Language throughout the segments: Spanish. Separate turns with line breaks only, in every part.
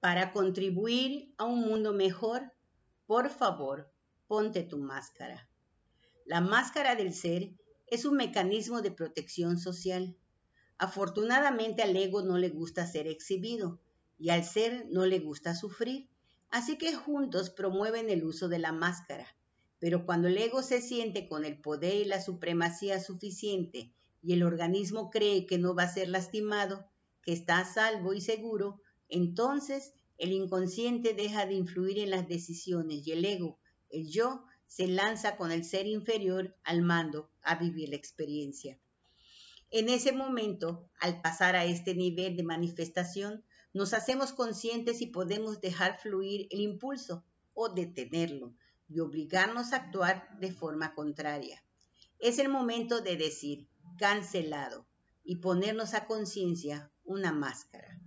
Para contribuir a un mundo mejor, por favor, ponte tu máscara. La máscara del ser es un mecanismo de protección social. Afortunadamente al ego no le gusta ser exhibido y al ser no le gusta sufrir, así que juntos promueven el uso de la máscara. Pero cuando el ego se siente con el poder y la supremacía suficiente y el organismo cree que no va a ser lastimado, que está salvo y seguro, entonces el inconsciente deja de influir en las decisiones y el ego, el yo, se lanza con el ser inferior al mando a vivir la experiencia. En ese momento, al pasar a este nivel de manifestación, nos hacemos conscientes y podemos dejar fluir el impulso o detenerlo y obligarnos a actuar de forma contraria. Es el momento de decir cancelado y ponernos a conciencia una máscara.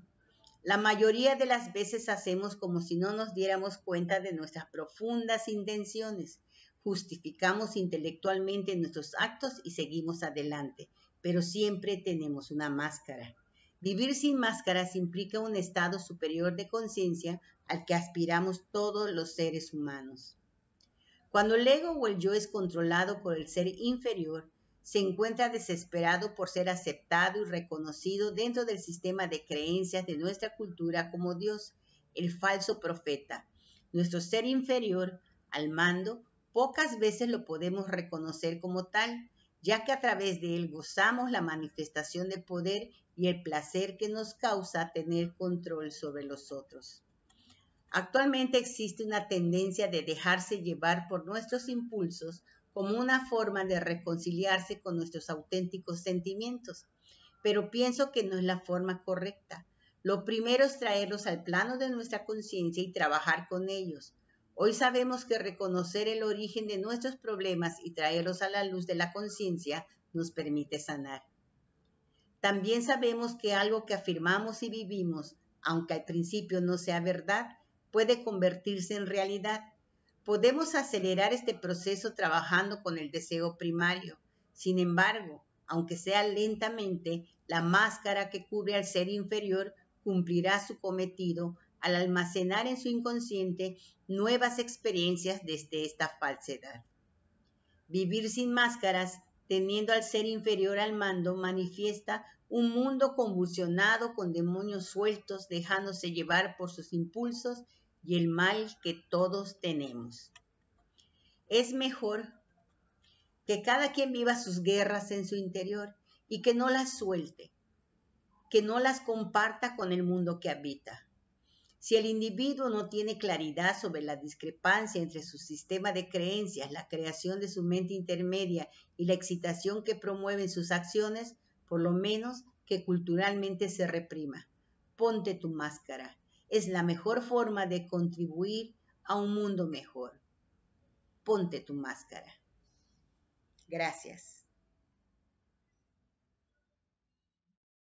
La mayoría de las veces hacemos como si no nos diéramos cuenta de nuestras profundas intenciones. Justificamos intelectualmente nuestros actos y seguimos adelante, pero siempre tenemos una máscara. Vivir sin máscaras implica un estado superior de conciencia al que aspiramos todos los seres humanos. Cuando el ego o el yo es controlado por el ser inferior, se encuentra desesperado por ser aceptado y reconocido dentro del sistema de creencias de nuestra cultura como Dios, el falso profeta. Nuestro ser inferior, al mando, pocas veces lo podemos reconocer como tal, ya que a través de él gozamos la manifestación de poder y el placer que nos causa tener control sobre los otros. Actualmente existe una tendencia de dejarse llevar por nuestros impulsos como una forma de reconciliarse con nuestros auténticos sentimientos, pero pienso que no es la forma correcta. Lo primero es traerlos al plano de nuestra conciencia y trabajar con ellos. Hoy sabemos que reconocer el origen de nuestros problemas y traerlos a la luz de la conciencia nos permite sanar. También sabemos que algo que afirmamos y vivimos, aunque al principio no sea verdad, puede convertirse en realidad. Podemos acelerar este proceso trabajando con el deseo primario. Sin embargo, aunque sea lentamente, la máscara que cubre al ser inferior cumplirá su cometido al almacenar en su inconsciente nuevas experiencias desde esta falsedad. Vivir sin máscaras, teniendo al ser inferior al mando, manifiesta un mundo convulsionado con demonios sueltos, dejándose llevar por sus impulsos y el mal que todos tenemos. Es mejor que cada quien viva sus guerras en su interior y que no las suelte, que no las comparta con el mundo que habita. Si el individuo no tiene claridad sobre la discrepancia entre su sistema de creencias, la creación de su mente intermedia y la excitación que promueven sus acciones, por lo menos que culturalmente se reprima. Ponte tu máscara es la mejor forma de contribuir a un mundo mejor. Ponte tu máscara. Gracias.